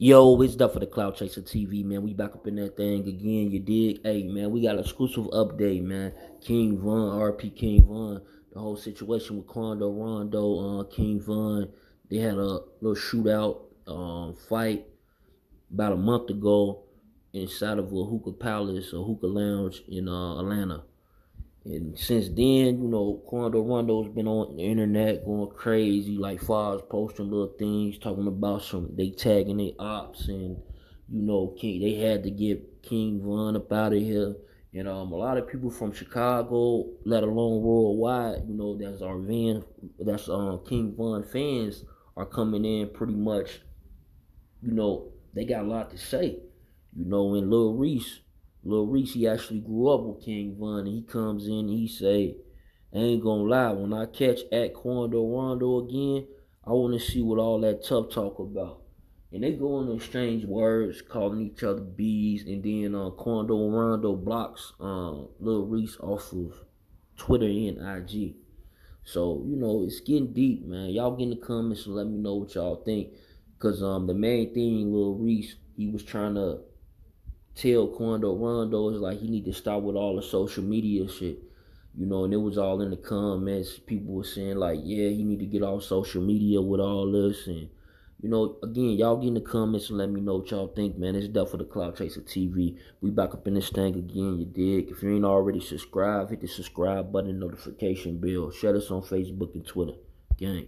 Yo, it's up for the Clout Chaser TV, man. We back up in that thing again. You dig? Hey, man, we got an exclusive update, man. King Von, RP King Von, the whole situation with Quando Rondo, uh, King Von. They had a little shootout, um, fight about a month ago inside of a hookah palace or hookah lounge in uh, Atlanta. And since then, you know, Quando Rondo's been on the internet going crazy, like far posting little things, talking about some they tagging their ops and you know, King they had to get King Von up out of here. And um a lot of people from Chicago, let alone worldwide, you know, that's our van that's um King Von fans are coming in pretty much, you know, they got a lot to say. You know, and Lil Reese Lil Reese, he actually grew up with King Von, and he comes in he say, I ain't gonna lie, when I catch at Quando Rondo again, I want to see what all that tough talk about. And they go on exchange words, calling each other bees, and then uh, Quando Rondo blocks uh, Lil Reese off of Twitter and IG. So, you know, it's getting deep, man. Y'all get in the comments and let me know what y'all think. Because um, the main thing, Lil Reese, he was trying to tell Quando Rondo is like he need to stop with all the social media shit. You know, and it was all in the comments. People were saying like, yeah, he need to get off social media with all this and you know, again, y'all get in the comments and let me know what y'all think, man. It's Death of the Clout Chaser TV. We back up in this thing again, you dig? If you ain't already subscribed, hit the subscribe button, notification bell. Share us on Facebook and Twitter. Gang.